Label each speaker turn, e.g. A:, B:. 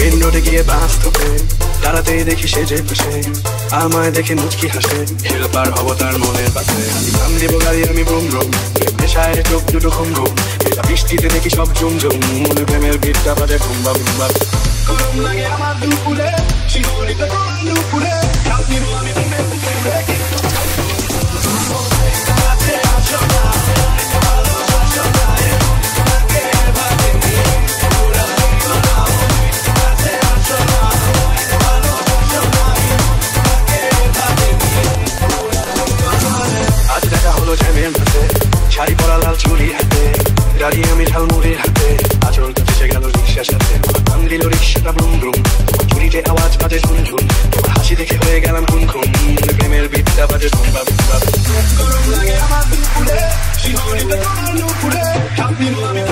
A: Main গিয়ে দাঁড়াতেই দেখি সে যে পাশে আমায় দেখে মুচকি হাসে। হেল্পার হব তার মনের পাশে। নাম দেবো গাড়ি, আমি ব্রুম চোখ দুটো ঘুম বৃষ্টিতে দেখি সব জুম জুম মনে প্রেমের বিটটা বাজে ঘুমবা ঘুমবা। লাগে আমার দুপুরে। দুপুরে। শাড়ি পরা লাল চুরি হাতে দাঁড়িয়ে আমি ঝালমুড়ির হাতে, আচরণ ফেসে গেল রিক্সার সাথে। ভাঙ দিল রিক্সাটা ব্রুম ব্রুম চুরিতে আওয়াজ বাজে ঝুনঝুন তোমার হাসি দেখে হয়ে গেলাম খুন খুন প্রেমের বিদ্যা বাজে ধুমবা ধুমবা লাগে আমার ফুলে শিহরিতে তোমার নুপুরে কাঁদিব আমি